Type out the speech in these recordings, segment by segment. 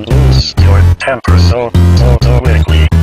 lose your temper so, so, so quickly.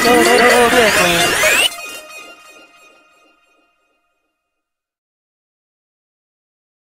Perfectly.